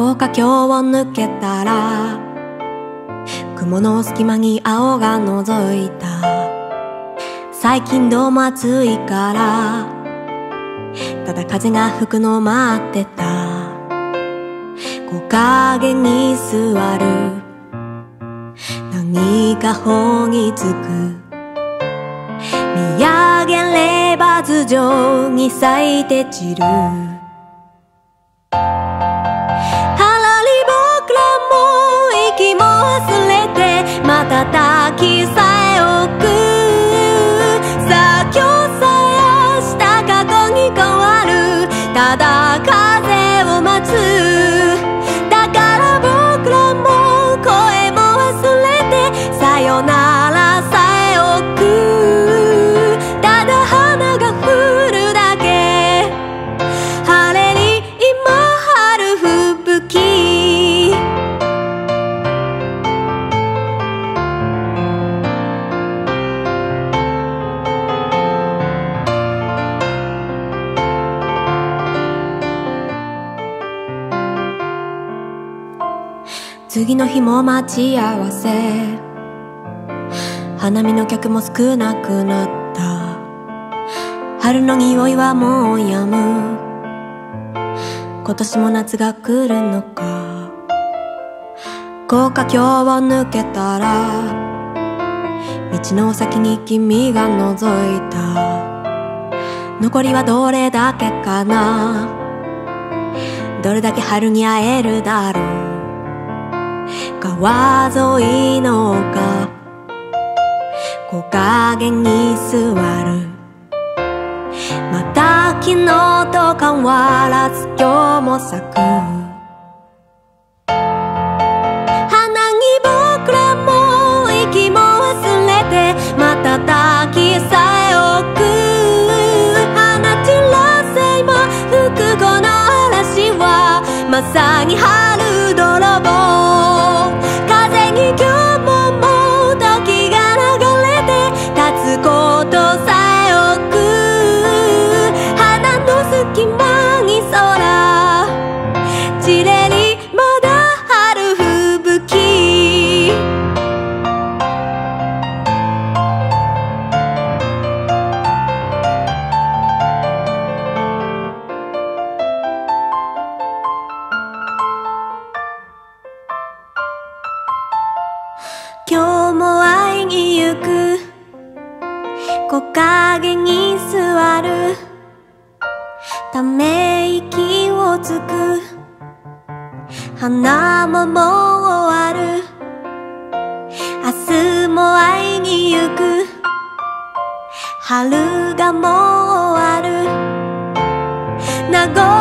高架橋を抜けたら雲の隙間に青が覗いた。最近どうも暑いからただ風が吹くの待ってた。木陰に座る。何か頬につく。見上げれば頭上に咲いて散る。次の日も待ち合わせ。花見の客も少なくなった。春の匂いはもうやむ。今年も夏が来るのか。高架橋を抜けたら道の先に君が覗いた。残りはどれだけかな。どれだけ春に会えるだろう。川沿いの丘。木陰に座る。また昨日と変わらず今日も咲く。花に僕らも息も忘れてまた抱きさえ置く。花散らせ今吹くこの嵐はまさに春隙間に空。散れりまだ春吹雪。今日も会いに行く。木陰に座る。ため息をつく。花ももう終わる。明日も会いに行く。春がもう終わる。名残